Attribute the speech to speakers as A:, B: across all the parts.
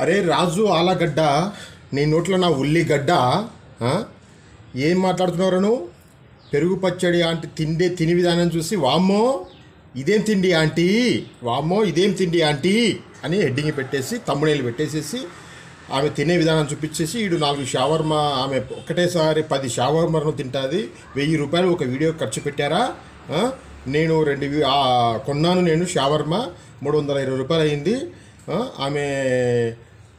A: అరే రాజు ఆలగడ్డ నీ నోట్లో నా ఉల్లిగడ్డ ఏం మాట్లాడుతున్నావు నువ్వు? పెరుగు పచ్చడి ఆంటీ తిండే తిని విధానం చూసి వామ్మో ఇదేం తిండి ఆంటీ? వామ్మో ఇదేం తిండి ఆంటీ? అని హెడ్డింగ్ పెట్టేసి తమ్ముడేలు పెట్టేసేసి ఆమె తినే విధానం చూపించేసి ఈడు నాలుగు షావర్మ ఆమె ఒకటేసారి పది షావర్మను తింటుంది. వెయ్యి రూపాయలు ఒక వీడియో ఖర్చు పెట్టారా? నేను రెండు కొన్నాను నేను షావర్మ మూడు వందల ఇరవై రూపాయలు అయింది ఆమె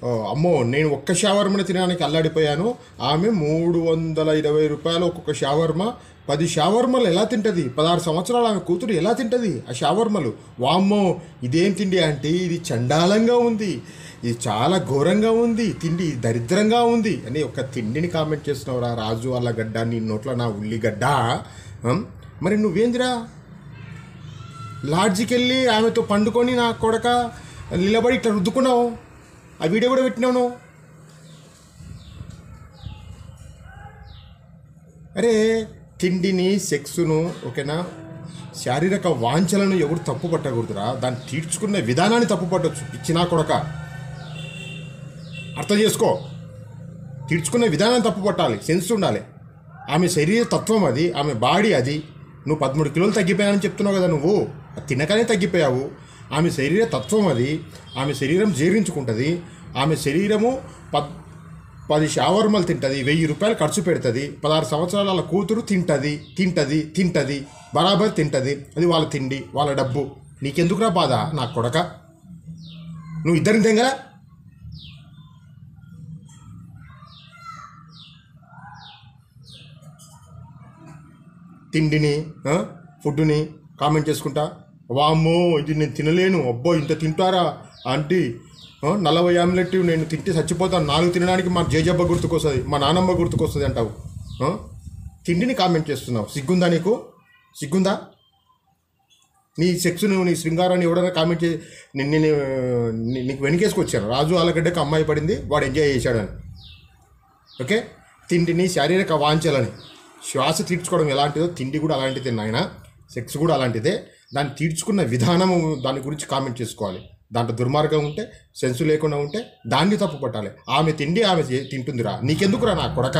A: అమ్మో నేను ఒక్క షావర్మని తినడానికి అల్లాడిపోయాను. ఆమె మూడు వందల ఇరవై రూపాయలు ఒక్కొక్క షావర్మ. పది షావర్మలు ఎలా తింటుంది? పదహారు సంవత్సరాలు ఆమె కూతురు ఎలా తింటుంది? ఆ షావర్మలు. వామ్మో ఇదేం తిండి అంటే ఇది చండాలంగా ఉంది. ఇది చాలా ఘోరంగా ఉంది. తిండి దరిద్రంగా ఉంది. అని ఒక తిండిని కామెంట్ చేస్తున్నావురా రాజు వాళ్ళ గడ్డ నీ నోట్లో నా ఉల్లిగడ్డ. మరి నువ్వేందిరా? లాడ్జికి వెళ్ళి ఆమెతో పండుకొని నా కొడక నిలబడి ఇట్లా రుద్దుకున్నావు? ఆ వీడియో కూడా పెట్టినావు అరే తిండిని సెక్స్ను ఓకేనా? శారీరక వాంఛలను ఎవరు తప్పు పట్టకూడదురా దాన్ని తీర్చుకునే విధానాన్ని తప్పు పట్టొచ్చు ఇచ్చినా కొడక. అర్థం చేసుకో. తీర్చుకునే విధానం తప్పు పట్టాలి సెన్స్ ఉండాలి. ఆమె శరీర తత్వం అది ఆమె బాడీ అది. నువ్వు పదమూడు కిలోలు తగ్గిపోయానని చెప్తున్నావు కదా నువ్వు. తినకనే తగ్గిపోయావు. ఆమె శరీర తత్వం అది. ఆమె శరీరం జీర్ణించుకుంటుంది. ఆమె శరీరము పద్ పది షావర్మలు తింటుంది. వెయ్యి రూపాయలు ఖర్చు పెడుతుంది. పదహారు సంవత్సరాల కూతురు తింటుంది. తింటుంది తింటుంది. బరాబర్ తింటుంది. అది వాళ్ళ తిండి వాళ్ళ డబ్బు. నీకెందుకురా బాధ? నా కొడక. నువ్వు ఇద్దరిని తెంగరా తిండిని ఫుడ్డుని ఫుడ్ని కామెంట్ చేసుకుంటా. వామ్మో ఇది నేను తినలేను. అబ్బో ఇంత తింటారా? ఆంటీ నలభై ఆమ్లెట్ నేను తింటే చచ్చిపోతాను. నాలుగు తినడానికి మా జేజబ్బ గుర్తుకొస్తుంది మా నానమ్మ గుర్తుకొస్తుంది అంటావు. తిండిని కామెంట్ చేస్తున్నావు. సిగ్గుందా నీకు? సిగ్గుందా? నీ సెక్స్ను నీ శృంగారాన్ని ఎవడైనా కామెంట్ చేసి నేను నీకు వెనకేసుకొచ్చాను. రాజు ఆలగడ్డకు అమ్మాయి పడింది వాడు ఎంజాయ్ చేశాడని. ఓకే? తిండిని శారీరక వాంఛలని. శ్వాస తీర్చుకోవడం ఎలాంటిదో తిండి కూడా అలాంటిదే నాయన. సెక్స్ కూడా అలాంటిదే. దాన్ని తీర్చుకున్న విధానము దాని గురించి కామెంట్ చేసుకోవాలి. దాంట్లో దుర్మార్గం ఉంటే సెన్సు లేకుండా ఉంటే దాన్ని తప్పు పట్టాలి ఆమె తిండి ఆమె తింటుందిరా. నీకెందుకురా నా కొడక?